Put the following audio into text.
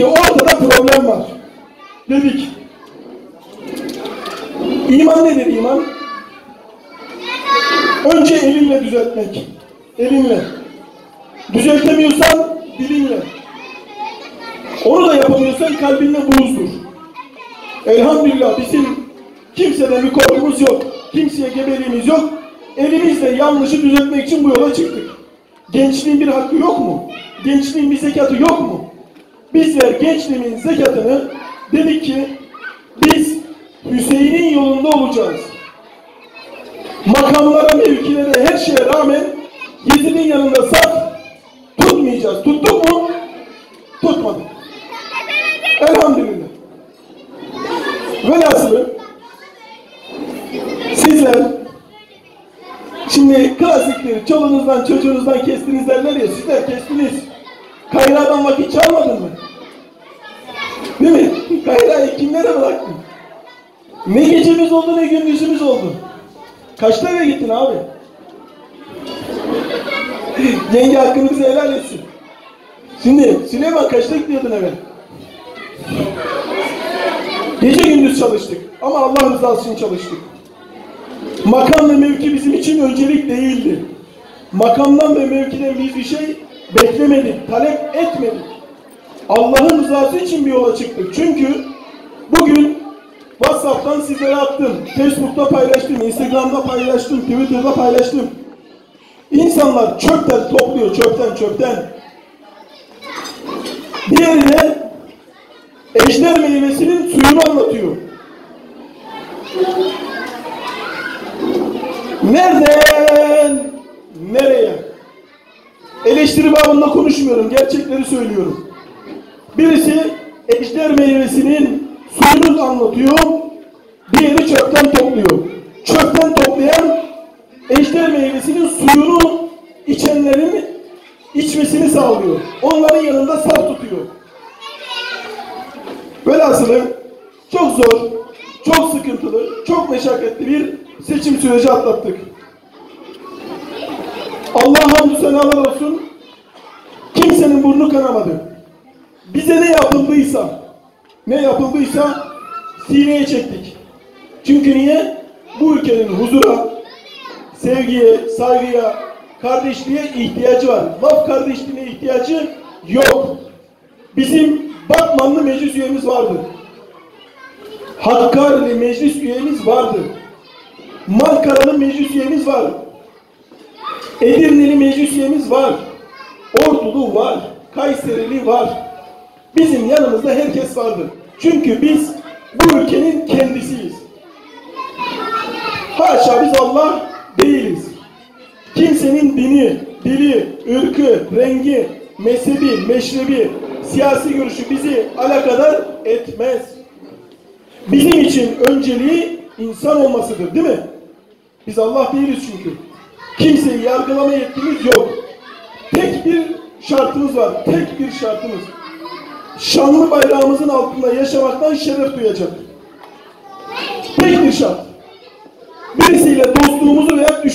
ki ortada problem var. Dedik. İman nedir iman? Önce elinle düzeltmek. Elinle. Düzeltemiyorsan dilinle. Onu da yapamıyorsan kalbinle buğuzdur. Elhamdülillah bizim kimseden bir korkumuz yok. Kimseye gebeliğimiz yok. Elimizle yanlışı düzeltmek için bu yola çıktık. Gençliğin bir hakkı yok mu? Gençliğin bir zekatı yok mu? Bizler gençliğimin zekatını dedik ki biz Hüseyin'in yolunda olacağız. Makamlara, mevkilere, her şeye rağmen Yezid'in yanında saf tutmayacağız. Tuttuk mu? Tutmadık. Elhamdülillah. Velhasılı sizler şimdi klasikleri çoluğunuzdan çocuğunuzdan kestiniz derler ya sizler kestiniz. Kayradan vakit çalmadın mı? Değil mi? Kayrayı kimlere bıraktın? Ne gecemiz oldu ne gündüzümüz oldu. Kaçta eve gittin abi? Yenge hakkını bize helal etsin. Şimdi Süleyman kaçta gidiyordun eve? Gece gündüz çalıştık. Ama Allah rızası için çalıştık. Makam ve mevki bizim için öncelik değildi. Makamdan ve mevkiden biz bir şey beklemedik, talep etmedik. Allah'ın rızası için bir yola çıktık. Çünkü bugün WhatsApp'tan sizlere attım, Facebook'ta paylaştım, Instagram'da paylaştım, Twitter'da paylaştım. İnsanlar çöpten topluyor, çöpten çöpten. Diğeri de ejder meyvesinin suyunu anlatıyor. Nereden nereye? Eleştiri babında konuşmuyorum, gerçekleri söylüyorum. Birisi ejder meyvesinin suyunu anlatıyor, diğeri çöpten topluyor. Çöpten toplayan ejder meyvesinin suyunu içenlerin içmesini sağlıyor. Onların yanında saf tutuyor. Velhasılı çok zor, çok sıkıntılı, çok meşakkatli bir seçim süreci atlattık. Allah hamdü senalar olsun. Kimsenin burnu kanamadı. Bize ne yapıldıysa, ne yapıldıysa sineye çektik. Çünkü niye? Bu ülkenin huzura, sevgiye, saygıya, kardeşliğe ihtiyacı var. Laf kardeşliğine ihtiyacı yok. Bizim Batmanlı meclis üyemiz vardı. Hakkari'li meclis üyemiz vardı. Malkaralı meclis üyemiz var. Edirne'li meclis üyemiz var. Ordulu var. Kayserili var. Bizim yanımızda herkes vardı. Çünkü biz bu ülkenin kendisiyiz. Haşa biz Allah değiliz. Kimsenin dini, dili, ırkı, rengi, mezhebi, meşrebi, siyasi görüşü bizi alakadar etmez. Bizim için önceliği insan olmasıdır değil mi? Biz Allah değiliz çünkü. Kimseyi yargılama yetkimiz yok. Tek bir şartımız var. Tek bir şartımız. Şanlı bayrağımızın altında yaşamaktan şeref duyacak. Tek bir şart. Birisiyle dostluğumuzu veya düşmanlığımızı